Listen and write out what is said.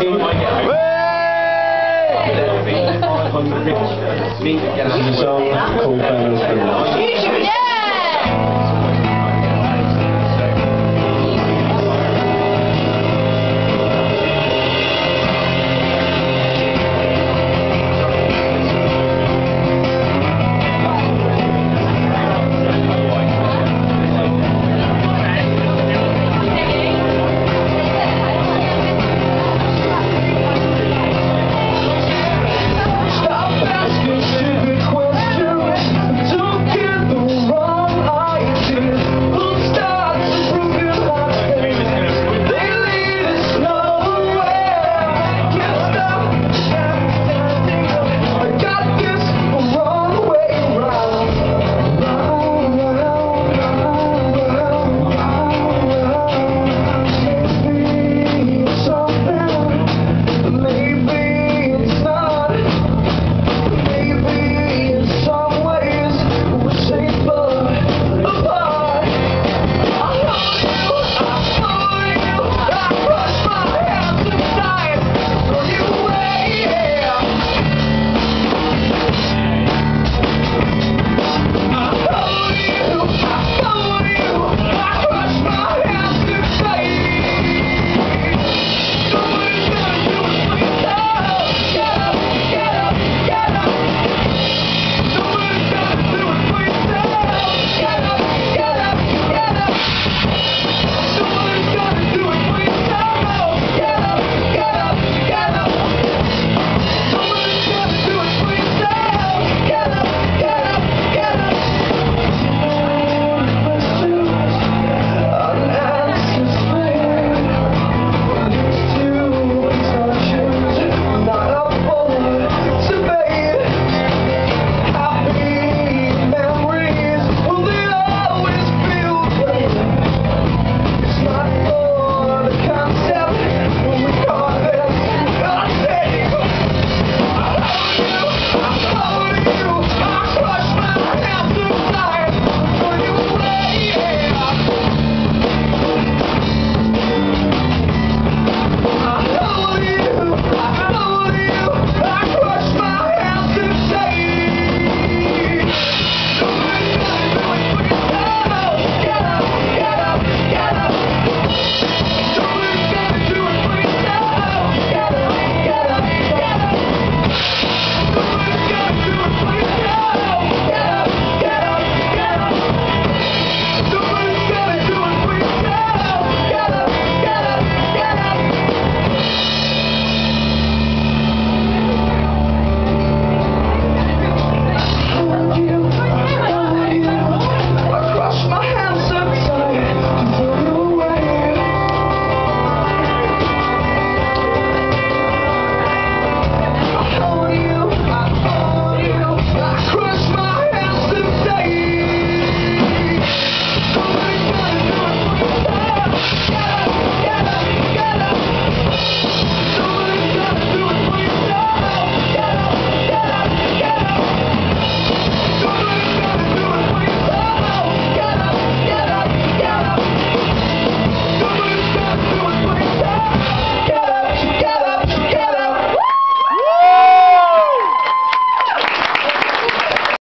We. Yeah!